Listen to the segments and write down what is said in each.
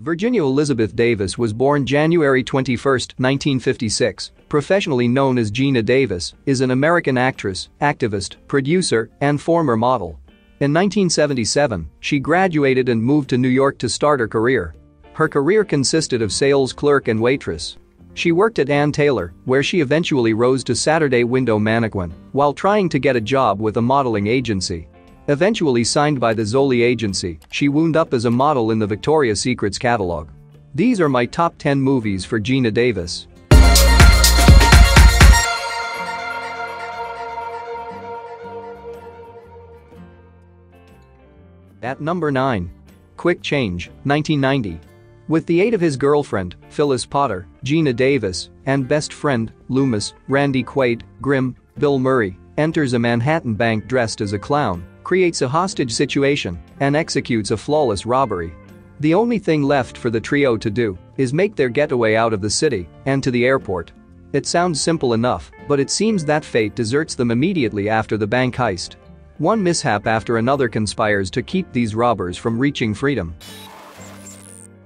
Virginia Elizabeth Davis was born January 21, 1956, professionally known as Geena Davis, is an American actress, activist, producer, and former model. In 1977, she graduated and moved to New York to start her career. Her career consisted of sales clerk and waitress. She worked at Ann Taylor, where she eventually rose to Saturday window mannequin, while trying to get a job with a modeling agency. Eventually signed by the Zoli agency, she wound up as a model in the Victoria's Secrets catalog. These are my top 10 movies for Geena Davis. At number 9. Quick Change, 1990. With the aid of his girlfriend, Phyllis Potter, Geena Davis, and best friend, Loomis, Randy Quaid, Grimm, Bill Murray, enters a Manhattan bank dressed as a clown creates a hostage situation, and executes a flawless robbery. The only thing left for the trio to do is make their getaway out of the city and to the airport. It sounds simple enough, but it seems that fate deserts them immediately after the bank heist. One mishap after another conspires to keep these robbers from reaching freedom.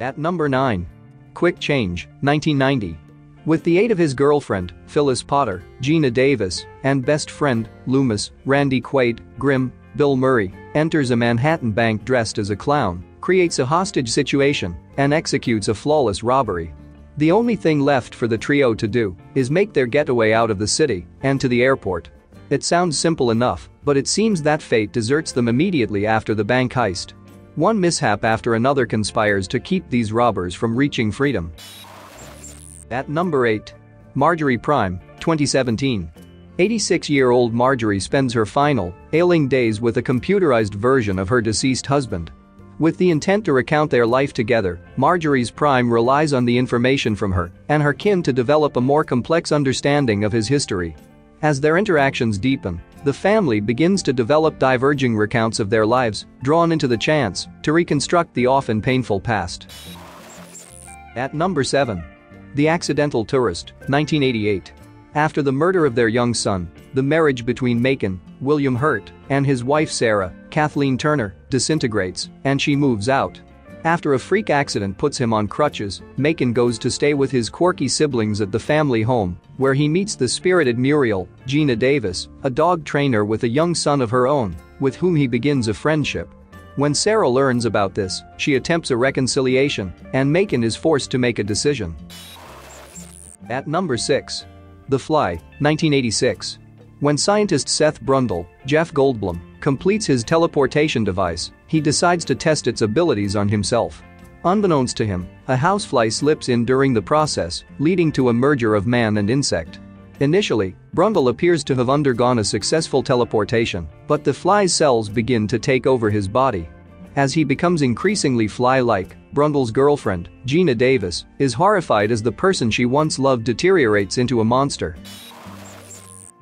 At number 9. Quick Change, 1990. With the aid of his girlfriend, Phyllis Potter, Geena Davis, and best friend, Loomis, Randy Quaid, Grimm, Bill Murray, enters a Manhattan bank dressed as a clown, creates a hostage situation, and executes a flawless robbery. The only thing left for the trio to do is make their getaway out of the city and to the airport. It sounds simple enough, but it seems that fate deserts them immediately after the bank heist. One mishap after another conspires to keep these robbers from reaching freedom. At number 8. Marjorie Prime, 2017. 86-year-old Marjorie spends her final, ailing days with a computerized version of her deceased husband. With the intent to recount their life together, Marjorie's prime relies on the information from her and her kin to develop a more complex understanding of his history. As their interactions deepen, the family begins to develop diverging recounts of their lives, drawn into the chance to reconstruct the often painful past. At number 7. The Accidental Tourist, 1988. After the murder of their young son, the marriage between Macon, William Hurt, and his wife Sarah, Kathleen Turner, disintegrates, and she moves out. After a freak accident puts him on crutches, Macon goes to stay with his quirky siblings at the family home, where he meets the spirited Muriel, Geena Davis, a dog trainer with a young son of her own, with whom he begins a friendship. When Sarah learns about this, she attempts a reconciliation, and Macon is forced to make a decision. At number 6. The Fly, 1986. When scientist Seth Brundle, Jeff Goldblum, completes his teleportation device, he decides to test its abilities on himself. Unbeknownst to him, a housefly slips in during the process, leading to a merger of man and insect. Initially, Brundle appears to have undergone a successful teleportation, but the fly's cells begin to take over his body. As he becomes increasingly fly-like, Brundle's girlfriend, Geena Davis, is horrified as the person she once loved deteriorates into a monster.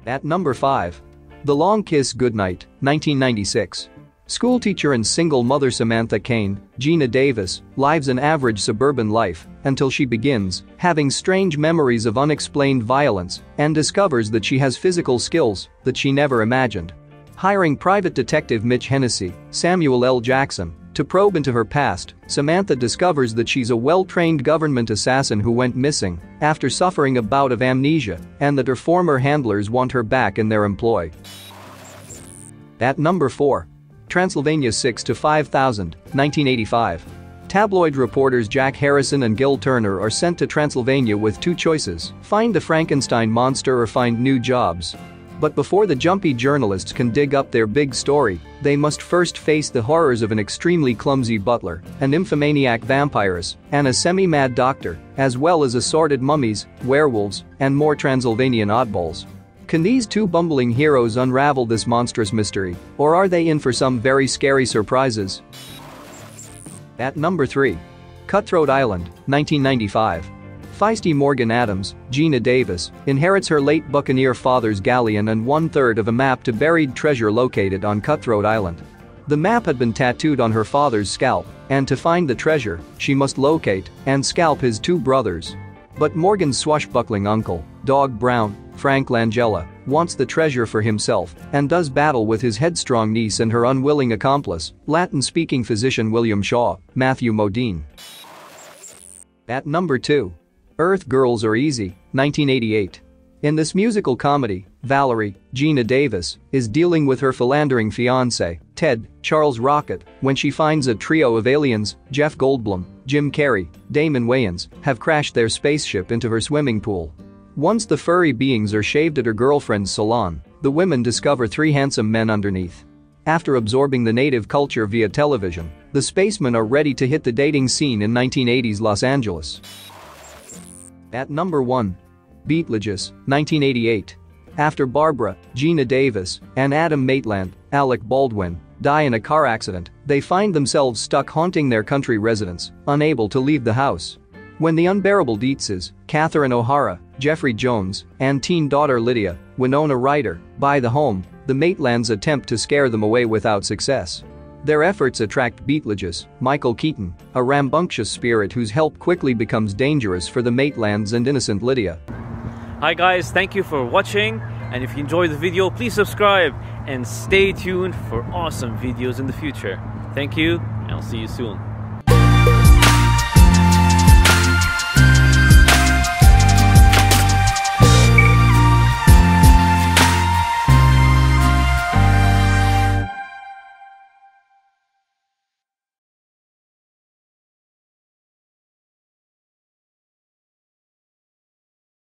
At number 5. The Long Kiss Goodnight, 1996. Schoolteacher and single mother Samantha Kane, Geena Davis, lives an average suburban life until she begins having strange memories of unexplained violence and discovers that she has physical skills that she never imagined. Hiring private detective Mitch Hennessy, Samuel L. Jackson, to probe into her past, Samantha discovers that she's a well-trained government assassin who went missing after suffering a bout of amnesia and that her former handlers want her back in their employ. At number 4. Transylvania 6 to 5000, 1985. Tabloid reporters Jack Harrison and Gil Turner are sent to Transylvania with two choices, find the Frankenstein monster or find new jobs. But before the jumpy journalists can dig up their big story, they must first face the horrors of an extremely clumsy butler, an infomaniac vampiress, and a semi-mad doctor, as well as assorted mummies, werewolves, and more Transylvanian oddballs. Can these two bumbling heroes unravel this monstrous mystery, or are they in for some very scary surprises? At number 3. Cutthroat Island, 1995. Feisty Morgan Adams, Geena Davis, inherits her late buccaneer father's galleon and one-third of a map to buried treasure located on Cutthroat Island. The map had been tattooed on her father's scalp, and to find the treasure, she must locate and scalp his two brothers. But Morgan's swashbuckling uncle, Dog Brown, Frank Langella, wants the treasure for himself and does battle with his headstrong niece and her unwilling accomplice, Latin-speaking physician William Shaw, Matthew Modine. At number 2. Earth Girls Are Easy, 1988. In this musical comedy, Valerie, Geena Davis, is dealing with her philandering fiancé, Ted, Charles Rocket, when she finds a trio of aliens, Jeff Goldblum, Jim Carrey, Damon Wayans, have crashed their spaceship into her swimming pool. Once the furry beings are shaved at her girlfriend's salon, the women discover three handsome men underneath. After absorbing the native culture via television, the spacemen are ready to hit the dating scene in 1980s Los Angeles. At number 1. Beetlejuice, 1988. After Barbara, Geena Davis, and Adam Maitland, Alec Baldwin, die in a car accident, they find themselves stuck haunting their country residence, unable to leave the house. When the unbearable Deetzes, Catherine O'Hara, Jeffrey Jones, and teen daughter Lydia, Winona Ryder, buy the home, the Maitlands attempt to scare them away without success. Their efforts attract Beetlejuice, Michael Keaton, a rambunctious spirit whose help quickly becomes dangerous for the Maitlands and innocent Lydia. Hi guys, thank you for watching and if you enjoyed the video please subscribe and stay tuned for awesome videos in the future. Thank you and I'll see you soon.